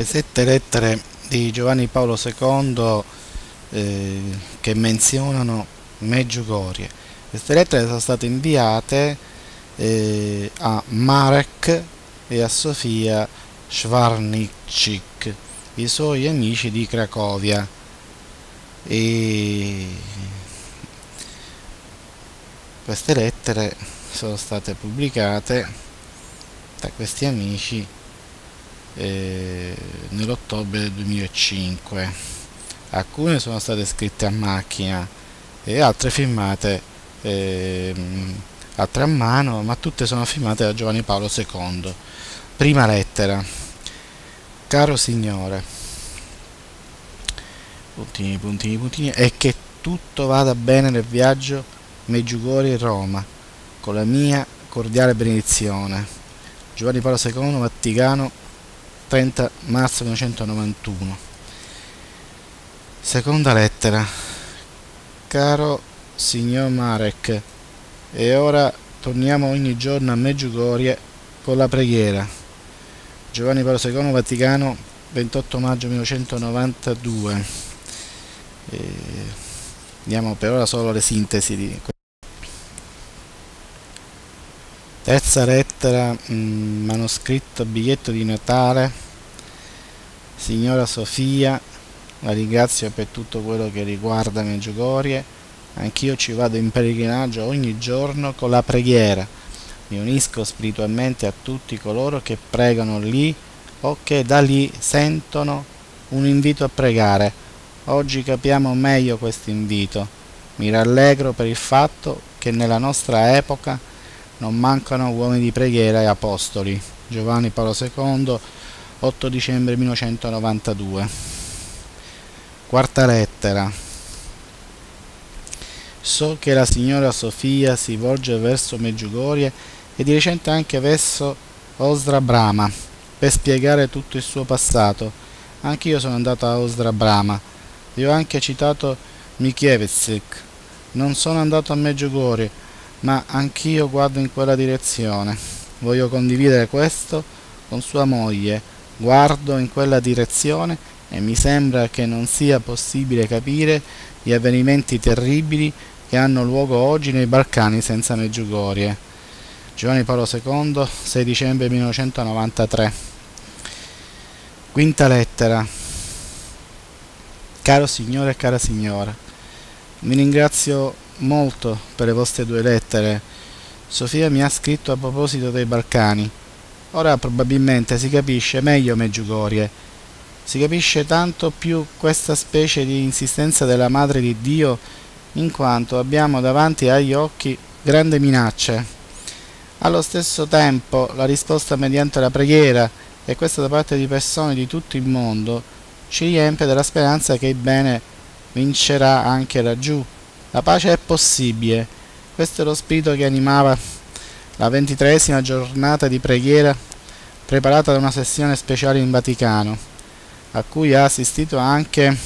le sette lettere di Giovanni Paolo II eh, che menzionano Meggiugorie. Queste lettere sono state inviate eh, a Marek e a Sofia Schwarnicik, i suoi amici di Cracovia. E queste lettere sono state pubblicate da questi amici eh, nell'ottobre del 2005 alcune sono state scritte a macchina e altre firmate eh, altre a mano ma tutte sono firmate da Giovanni Paolo II prima lettera. Caro signore puntini puntini puntini e che tutto vada bene nel viaggio Meggiugorie-Roma con la mia cordiale benedizione. Giovanni Paolo II Vaticano 30 marzo 1991 seconda lettera. Caro signor Marek e ora torniamo ogni giorno a Meggiugorie con la preghiera. Giovanni Paolo II Vaticano 28 maggio 1992 e diamo per ora solo le sintesi di terza lettera mh, mm, manoscritto biglietto di Natale. Signora Sofia la ringrazio per tutto quello che riguarda Meggiugorie anch'io ci vado in pellegrinaggio ogni giorno con la preghiera. Mi unisco spiritualmente a tutti coloro che pregano lì o che da lì sentono un invito a pregare. Oggi capiamo meglio questo invito. Mi rallegro per il fatto che nella nostra epoca non mancano uomini di preghiera e apostoli. Giovanni Paolo II, 8 dicembre 1992. Quarta lettera. So che la signora Sofia si volge verso Meggiugorie e di recente anche verso Ostra Brama per spiegare tutto il suo passato. Anch'io sono andato a Ostra Brama. Vi ho anche citato Mikievitsik. Non sono andato a Meggiugorie ma anch'io guardo in quella direzione. Voglio condividere questo con sua moglie. Guardo in quella direzione e mi sembra che non sia possibile capire gli avvenimenti terribili che hanno luogo oggi nei Balcani senza Meggiugorie. Giovanni Paolo II, 6 dicembre 1993. Quinta lettera. Caro signore e cara signora, vi ringrazio molto per le vostre due lettere. Sofia mi ha scritto a proposito dei Balcani. Ora probabilmente si capisce meglio Meggiugorie. Si capisce tanto più questa specie di insistenza della Madre di Dio in quanto abbiamo davanti agli occhi grandi minacce. Allo stesso tempo la risposta mediante la preghiera e questa da parte di persone di tutto il mondo ci riempie della speranza che il bene vincerà anche laggiù la pace è possibile. Questo è lo spirito che animava la ventitresima giornata di preghiera preparata da una sessione speciale in Vaticano, a cui ha assistito anche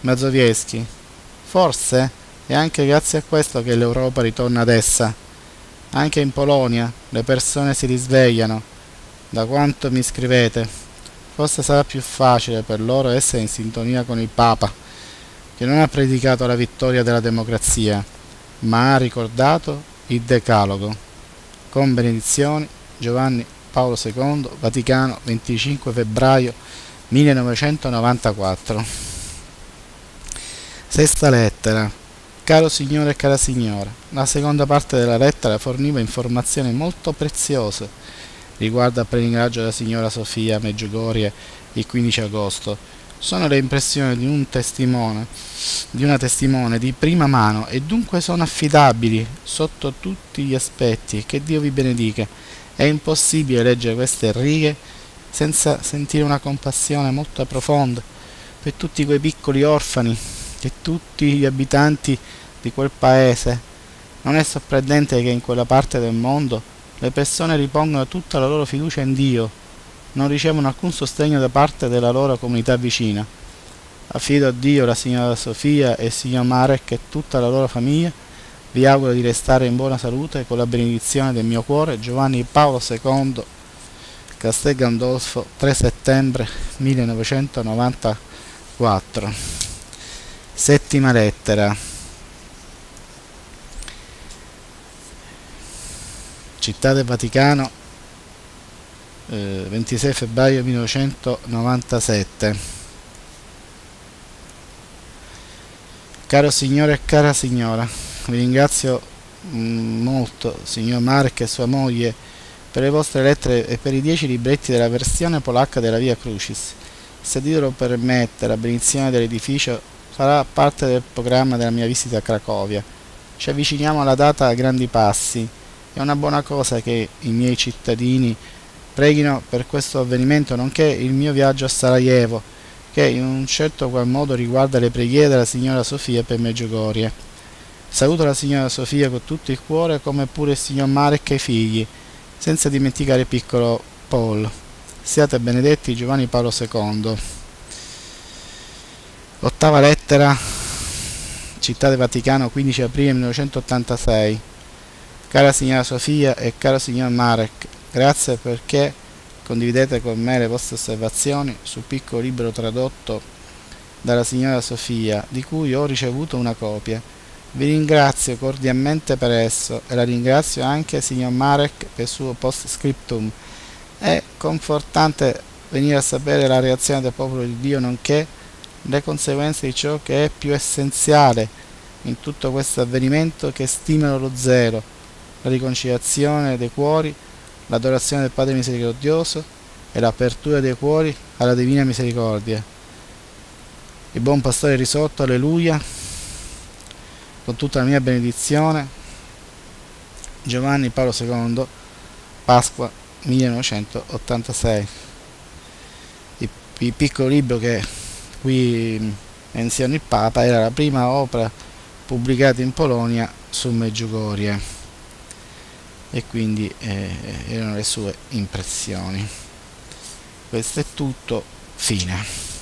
Mazowiecki. Forse è anche grazie a questo che l'Europa ritorna ad essa. Anche in Polonia le persone si risvegliano. Da quanto mi scrivete, forse sarà più facile per loro essere in sintonia con il Papa che non ha predicato la vittoria della democrazia, ma ha ricordato il Decalogo. Con benedizioni, Giovanni Paolo II, Vaticano, 25 febbraio 1994. Sesta lettera. Caro signore e cara signora, la seconda parte della lettera forniva informazioni molto preziose riguardo al pellegrinaggio della signora Sofia Meggiugorie il 15 agosto sono le impressioni di un testimone, di una testimone di prima mano e dunque sono affidabili sotto tutti gli aspetti. Che Dio vi benedica. È impossibile leggere queste righe senza sentire una compassione molto profonda per tutti quei piccoli orfani e tutti gli abitanti di quel paese. Non è sorprendente che in quella parte del mondo le persone ripongano tutta la loro fiducia in Dio non ricevono alcun sostegno da parte della loro comunità vicina. Affido a Dio la signora Sofia e il signor Marek e tutta la loro famiglia. Vi auguro di restare in buona salute con la benedizione del mio cuore Giovanni Paolo II, Castel Gandolfo 3 settembre 1994 settima lettera Città del Vaticano eh, 26 febbraio 1997 caro signore e cara signora vi ringrazio mm, molto signor Mark e sua moglie per le vostre lettere e per i dieci libretti della versione polacca della Via Crucis. Se Dio lo permette la benedizione dell'edificio farà parte del programma della mia visita a Cracovia. Ci avviciniamo alla data a grandi passi. È una buona cosa che i miei cittadini preghino per questo avvenimento, nonché il mio viaggio a Sarajevo, che in un certo qual modo riguarda le preghiere della signora Sofia per Meggiugorie. Saluto la signora Sofia con tutto il cuore, come pure il signor Marek e i figli, senza dimenticare il piccolo Paul. Siate benedetti Giovanni Paolo II. Ottava lettera, Città del Vaticano, 15 aprile 1986. Cara signora Sofia e caro signor Marek, grazie perché condividete con me le vostre osservazioni sul piccolo libro tradotto dalla signora Sofia, di cui ho ricevuto una copia. Vi ringrazio cordialmente per esso e la ringrazio anche signor Marek per il suo post scriptum. È confortante venire a sapere la reazione del popolo di Dio, nonché le conseguenze di ciò che è più essenziale in tutto questo avvenimento che stimano lo zelo la riconciliazione dei cuori, l'adorazione del Padre misericordioso e l'apertura dei cuori alla divina misericordia. Il buon pastore risotto, alleluia, con tutta la mia benedizione, Giovanni Paolo II, Pasqua 1986. Il, il piccolo libro che qui menziona il Papa era la prima opera pubblicata in Polonia su Meggiugorie e quindi eh, erano le sue impressioni. Questo è tutto. Fine